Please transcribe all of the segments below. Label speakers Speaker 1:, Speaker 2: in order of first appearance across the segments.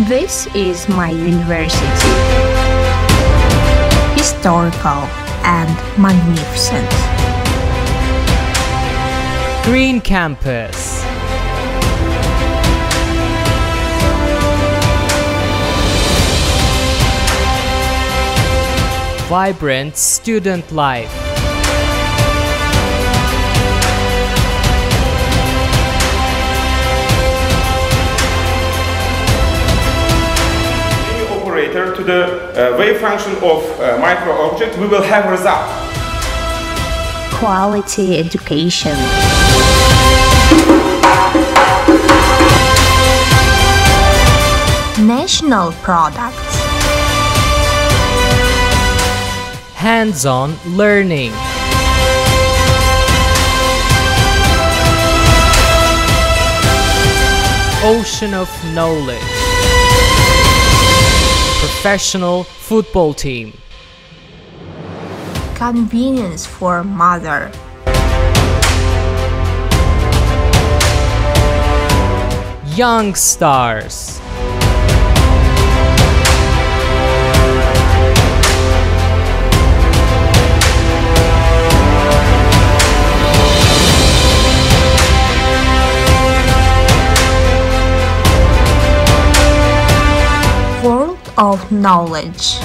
Speaker 1: This is my university. Historical and magnificent.
Speaker 2: Green Campus. Vibrant student life.
Speaker 3: Any operator to the uh, wave function of uh, micro object, we will have result.
Speaker 1: Quality education. National products.
Speaker 2: Hands-on learning. Ocean of knowledge. Professional football team.
Speaker 1: Convenience for mother.
Speaker 2: Young stars.
Speaker 1: Of knowledge.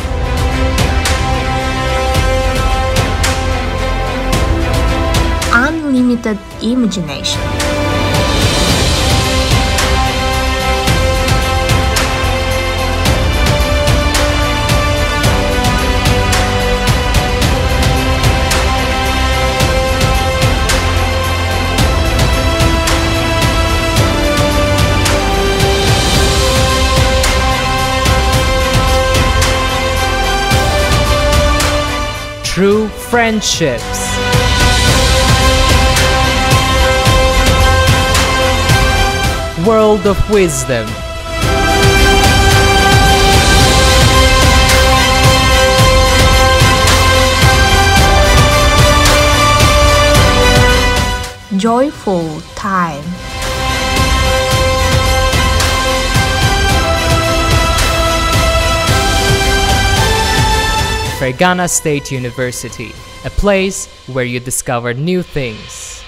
Speaker 1: Unlimited imagination.
Speaker 2: True friendships. World of wisdom.
Speaker 1: Joyful time.
Speaker 2: Fergana State University, a place where you discover new things.